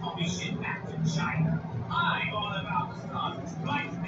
Commission back to China. I'm all about the stars. Right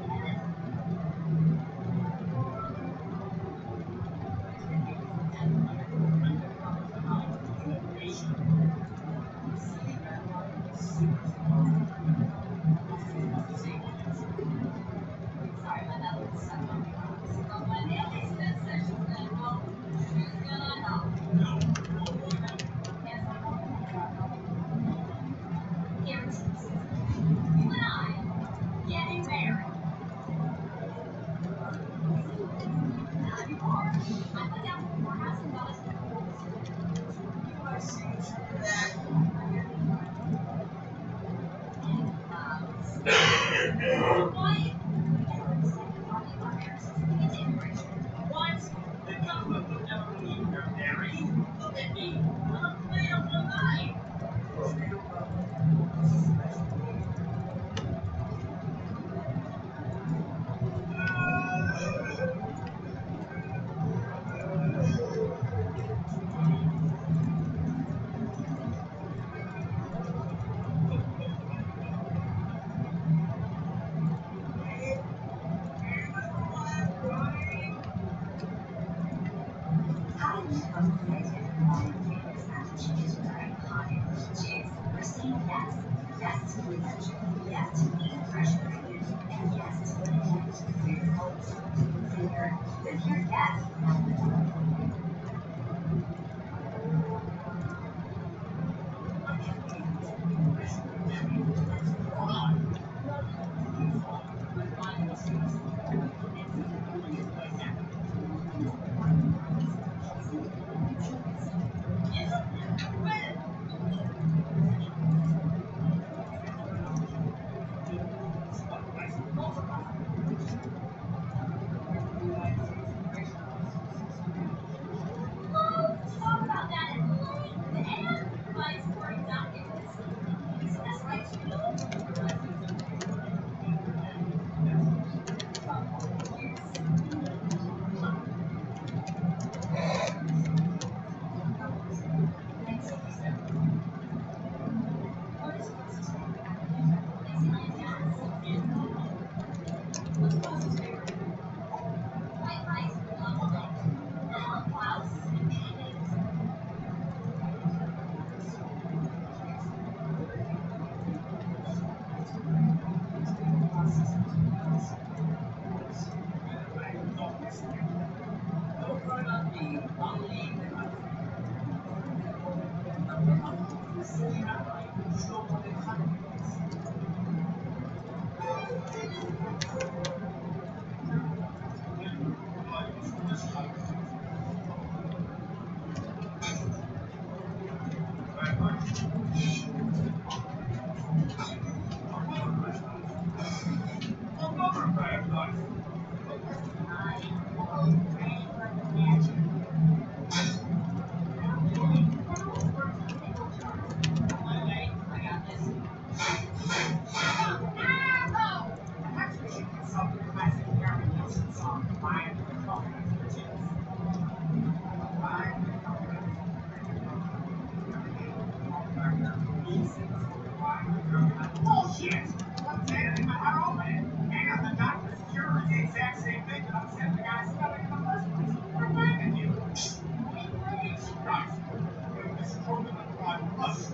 will there? Yes.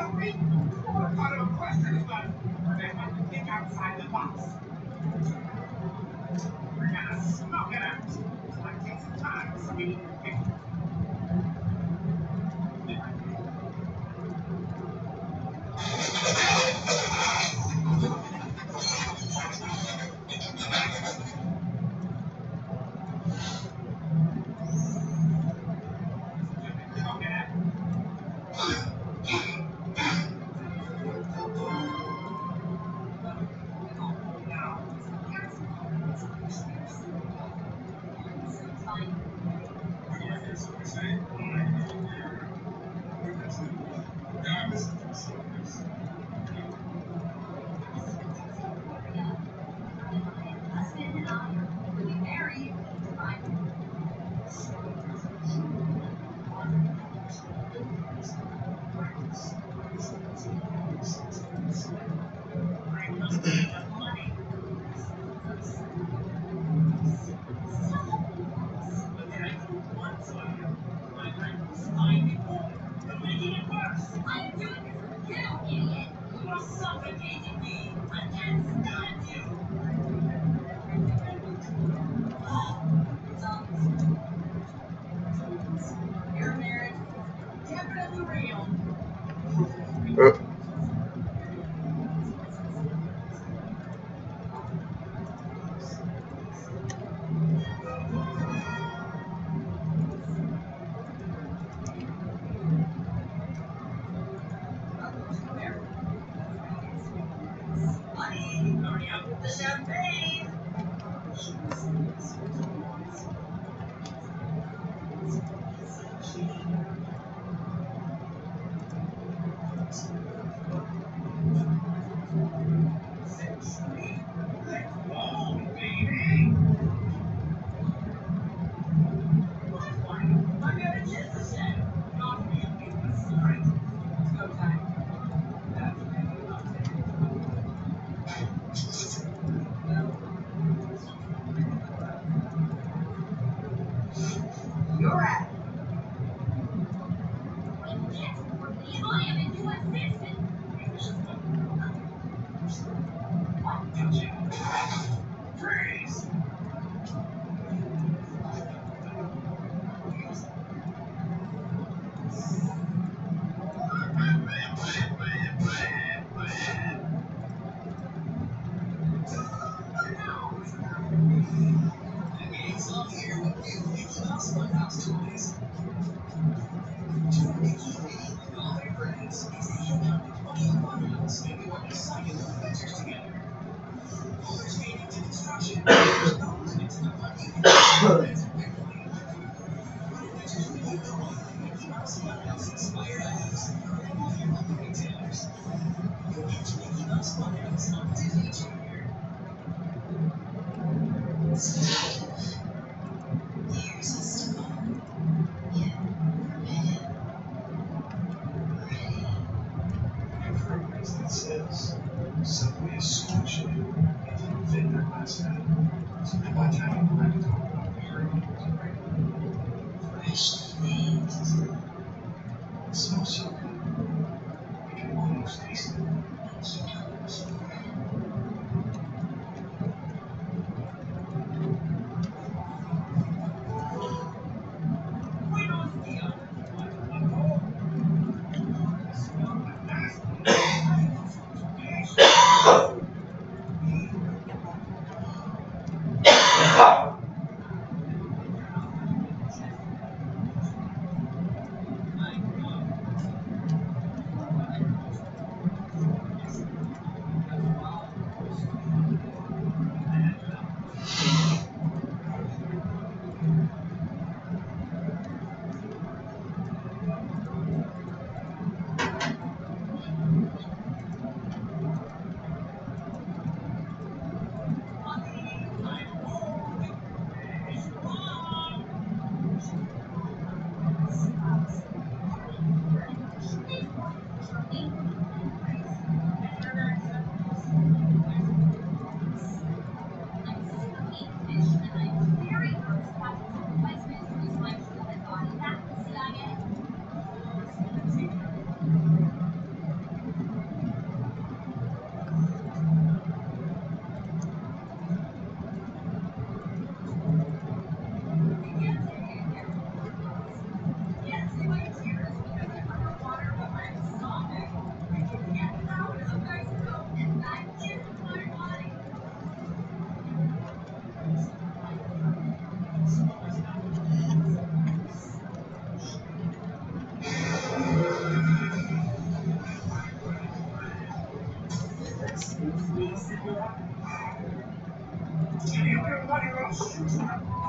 so weak. Part of a question is like, they have to think outside the box. We're gonna smoke it out. I take some time to think.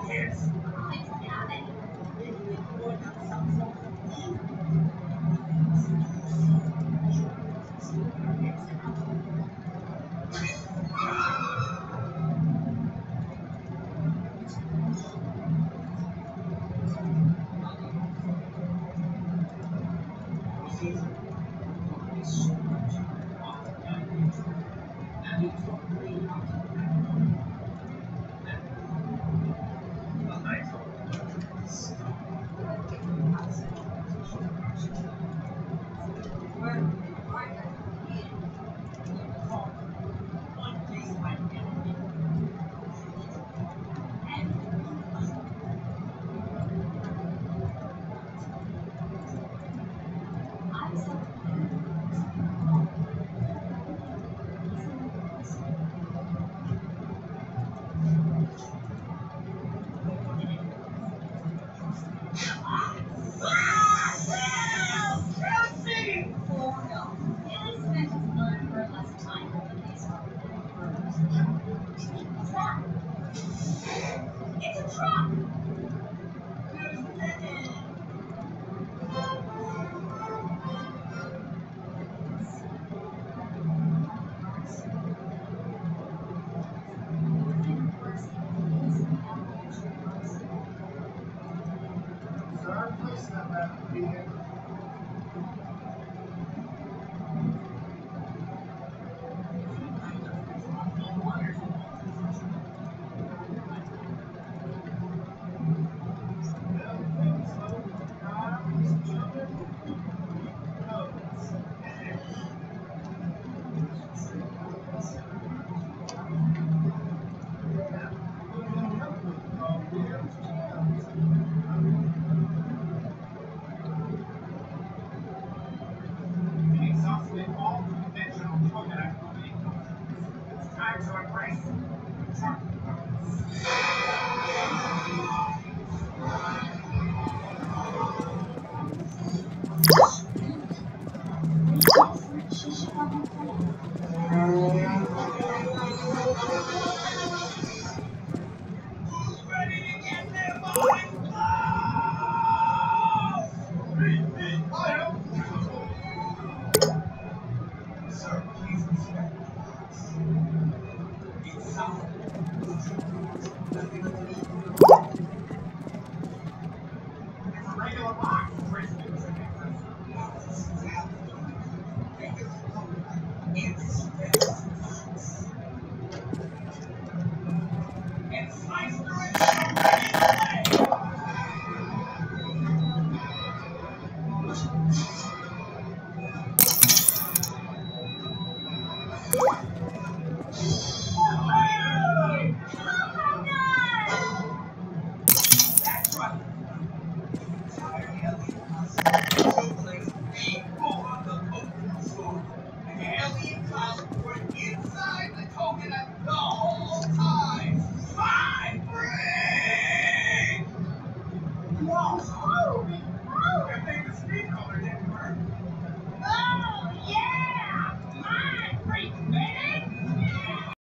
Yes. That that be it.